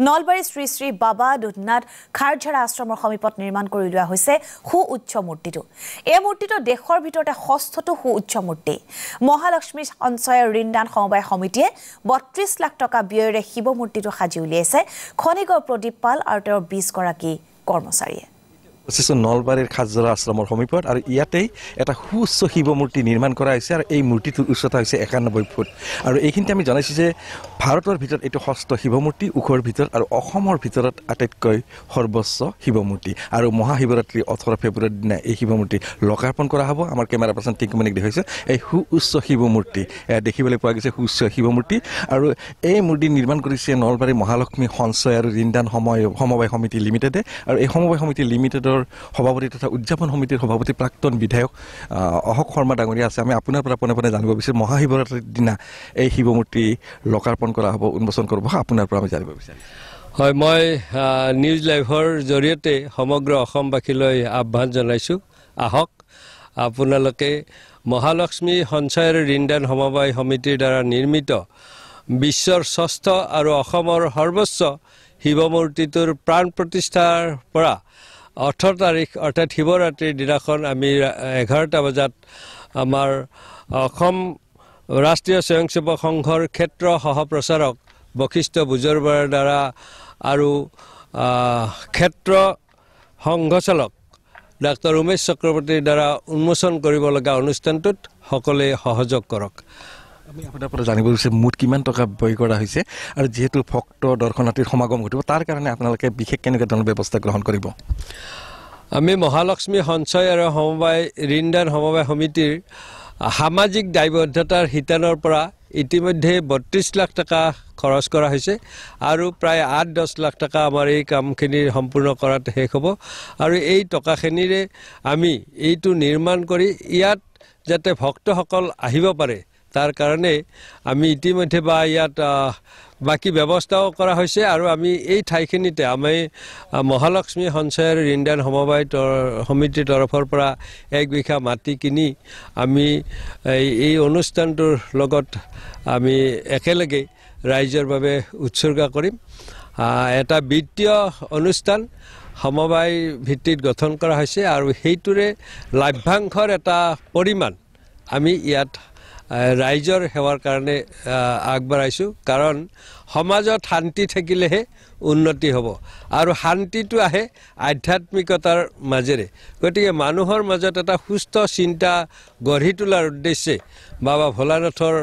নলবাৰীৰ শ্ৰী শ্ৰী বাবা দুধনাথ খাৰঝাৰা আশ্ৰমৰ সমীপত নিৰ্মাণ কৰি উলিওৱা হৈছে সু উচ্চ মূৰ্তিটো। এই মূৰ্তিটো দেশৰ ভিতৰতে ষষ্ঠটো সু উচ্চ মূৰ্তি। মহালক্ষ্মী সঞ্চয় ঋণদান সমবায় সমিতিয়ে বত্ৰিছ লাখ টকা ব্যয়েৰে শিৱ মূৰ্তিটো সাজি উলিয়াইছে। খনিগড় প্ৰদীপ পাল আৰু তেওঁৰ বিছগৰাকী কৰ্মচাৰীয়ে। বচিছো নলবাৰীৰ খাজৰা আশ্ৰমৰ সমীপত আৰু ইয়াতেই এটা সুউচ্চ শিৱ মূৰ্তি নিৰ্মাণ কৰা হৈছে আৰু এই মূৰ্তিটোৰ উচ্চতা হৈছে একানব্বৈ ফুট। আৰু এইখিনিতে আমি জনাইছোঁ যে ভাৰতৰ ভিতৰত এইটো ষষ্ঠ শিৱ মূৰ্তি ওখৰ ভিতৰত আৰু অসমৰ ভিতৰত আটাইতকৈ সৰ্বোচ্চ শিৱ মূৰ্তি আৰু মহাশিৱৰাত্ৰি ওঠৰ ফেব্ৰুৱাৰীৰ দিনা এই শিৱ মূৰ্তি লোকাৰ্পণ কৰা হ'ব। আমাৰ কেমেৰা পাৰ্চন টিংকুমণিক দেখুৱাইছে। এই সু উচ্চ শিৱ মূৰ্তি এয়া দেখিবলৈ পোৱা গৈছে সুউচ্চ শিৱ মূৰ্তি আৰু এই মূৰ্তি নিৰ্মাণ কৰিছে নলবাৰী মহালক্ষ্মী সঞ্চয় আৰু ঋণদান সময় সমবায় সমিতি লিমিটেডে। আৰু এই সমবায় সমিতি লিমিটেডৰ সভাপতি তথা উদযাপন সমিতিৰ সভাপতি প্ৰাক্তন বিধায়ক অশোক শৰ্মা ডাঙৰীয়া আছে। আমি আপোনাৰ পৰা পোনে পোনে জানিব বিচাৰিম। মহাশিৱৰাত্ৰিৰ দিনা এই শিৱ মূৰ্তি লোকাৰ্পণ কৰা হ'ব উন্মোচন কৰিব আপোনাৰ পৰা আমি জানিব বিচাৰিম। হয় মই নিউজ লাইভৰ জৰিয়তে সমগ্ৰ অসমবাসীলৈ আহ্বান জনাইছোঁ। আহক আপোনালোকে মহালক্ষ্মী সঞ্চয় আৰু ঋণদান সমবায় সমিতিৰ দ্বাৰা নিৰ্মিত বিশ্বৰ ষষ্ঠ আৰু অসমৰ সৰ্বোচ্চ শিৱ মূৰ্তিটোৰ প্ৰাণ প্ৰতিষ্ঠাৰ পৰা ওঠৰ তাৰিখ অৰ্থাৎ শিৱৰাত্ৰিৰ দিনাখন আমি এঘাৰটা বজাত আমাৰ অসম ৰাষ্ট্ৰীয় স্বয়ংসেৱক সংঘৰ ক্ষেত্ৰ সহপ্ৰচাৰক বশিষ্ঠ বুজৰবাৰ দ্বাৰা আৰু ক্ষেত্ৰ সংঘচালক ডাক্তৰ উমেশ চক্ৰৱৰ্তীৰ দ্বাৰা উন্মোচন কৰিব লগা অনুষ্ঠানটোত সকলোৱে সহযোগ কৰক। আপোনাৰ পৰা জানিব বিচাৰিম মুঠ কিমান টকা ব্যয় কৰা হৈছে আৰু যিহেতু ভক্ত দৰ্শনাৰ্থীৰ সমাগম ঘটিব তাৰ কাৰণে আপোনালোকে বিশেষ কেনেকুৱা ধৰণৰ ব্যৱস্থা গ্ৰহণ কৰিব? আমি মহালক্ষ্মী সঞ্চয় আৰু সমবায় ঋণদান সমবায় সমিতিৰ সামাজিক দায়বদ্ধতাৰ শিতানৰ পৰা ইতিমধ্যে বত্ৰিছ লাখ টকা খৰচ কৰা হৈছে আৰু প্ৰায় আঠ দহ লাখ টকা আমাৰ এই কামখিনি সম্পূৰ্ণ কৰাত শেষ হ'ব। আৰু এই টকাখিনিৰে আমি এইটো নিৰ্মাণ কৰি ইয়াত যাতে ভক্তসকল আহিব পাৰে তাৰ কাৰণে আমি ইতিমধ্যে বা ইয়াত বাকী ব্যৱস্থাও কৰা হৈছে আৰু আমি এই ঠাইখিনিতে আমি মহালক্ষ্মী সঞ্চয় আৰু ঋণদান সমবায় সমিতিৰ তৰফৰ পৰা এক বিঘা মাটি কিনি আমি এই অনুষ্ঠানটোৰ লগত আমি একেলগে ৰাইজৰ বাবে উৎসৰ্গা কৰিম। এটা বিত্তীয় অনুষ্ঠান সমবায় ভিত্তিত গঠন কৰা হৈছে আৰু সেইটোৰে লাভ্যাংশৰ এটা পৰিমাণ আমি ইয়াত ৰাইজৰ সেৱাৰ কাৰণে আগবাঢ়াইছোঁ। কাৰণ সমাজত শান্তি থাকিলেহে উন্নতি হ'ব। আৰু শান্তিটো আহে আধ্যাত্মিকতাৰ মাজেৰে। গতিকে মানুহৰ মাজত এটা সুস্থ চিন্তা গঢ়ি তোলাৰ উদ্দেশ্যে বাবা ভোলানাথৰ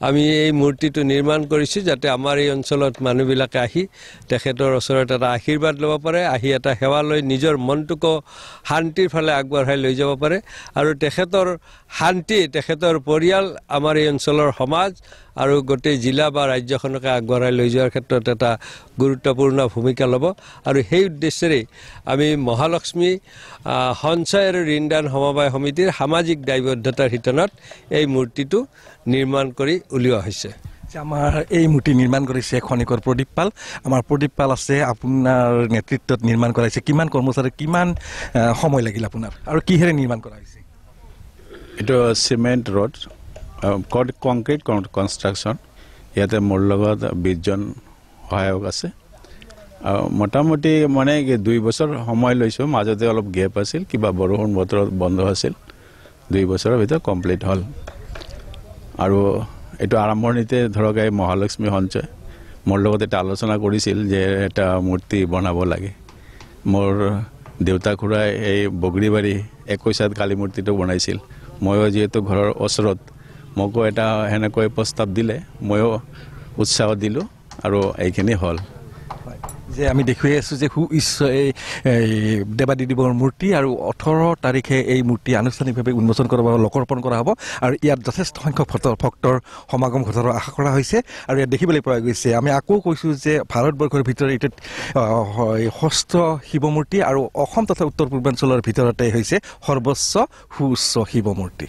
আমি এই মূৰ্তিটো নিৰ্মাণ কৰিছোঁ যাতে আমাৰ এই অঞ্চলত মানুহবিলাকে আহি তেখেতৰ ওচৰত এটা আশীৰ্বাদ ল'ব পাৰে আহি এটা সেৱা লৈ নিজৰ মনটোকো শান্তিৰ ফালে আগবঢ়াই লৈ যাব পাৰে। আৰু তেখেতৰ শান্তি তেখেতৰ পৰিয়াল আমাৰ এই অঞ্চলৰ সমাজ আৰু গোটেই জিলা বা ৰাজ্যখনকে আগবঢ়াই লৈ যোৱাৰ ক্ষেত্ৰত এটা গুৰুত্বপূৰ্ণ ভূমিকা ল'ব। আৰু সেই উদ্দেশ্যেৰে আমি মহালক্ষ্মী সঞ্চয় আৰু ঋণদান সমবায় সমিতিৰ সামাজিক দায়বদ্ধতাৰ শিতানত এই মূৰ্তিটো নিৰ্মাণ কৰি উলিওৱা হৈছে। আমাৰ এই মূৰ্তি নিৰ্মাণ কৰিছে খনিকৰ প্ৰদীপ পাল। আমাৰ প্ৰদীপ পাল আছে আপোনাৰ নেতৃত্বত নিৰ্মাণ কৰাইছে কিমান কৰ্মচাৰী কিমান সময় লাগিল আপোনাৰ? আৰু কিহেৰে নিৰ্মাণ কৰা হৈছে? এইটো চিমেণ্ট ৰড। কংক্ৰিট কনষ্ট্ৰাকশ্যন ইয়াতে মোৰ লগত বিছজন সহায়ক আছে। আৰু মোটামুটি মানে দুই বছৰ সময় লৈছোঁ মাজতে অলপ গেপ আছিল কিবা বৰষুণ বতৰত বন্ধ আছিল দুই বছৰৰ ভিতৰত কমপ্লিট হ'ল। আৰু এইটো আৰম্ভণিতে ধৰক এই মহালক্ষ্মী সঞ্চয় মোৰ লগত এটা আলোচনা কৰিছিল যে এটা মূৰ্তি বনাব লাগে। মোৰ দেউতা খুৰাই এই বগৰীবাৰী একৈশাত কালী মূৰ্তিটো বনাইছিল। ময়ো যিহেতু ঘৰৰ ওচৰত মোকো এটা সেনেকৈ প্ৰস্তাৱ দিলে ময়ো উৎসাহ দিলোঁ আৰু এইখিনি হ'ল। যে আমি দেখুৱাই আছোঁ যে সু ঈশ্বৰ এই দেৱাদিদেৱৰ মূৰ্তি আৰু ওঠৰ তাৰিখে এই মূৰ্তি আনুষ্ঠানিকভাৱে উন্মোচন কৰা হ'ব লোকাৰ্পণ কৰা হ'ব আৰু ইয়াত যথেষ্ট সংখ্যক ভক্তৰ ভক্তৰ সমাগম ঘটাৰ আশা কৰা হৈছে আৰু ইয়াত দেখিবলৈ পোৱা গৈছে। আমি আকৌ কৈছোঁ যে ভাৰতবৰ্ষৰ ভিতৰত এইটোত ষষ্ঠ শিৱ মূৰ্তি আৰু অসম তথা উত্তৰ পূৰ্বাঞ্চলৰ ভিতৰতে হৈছে সৰ্বোচ্চ সুউচ্চ শিৱ মূৰ্তি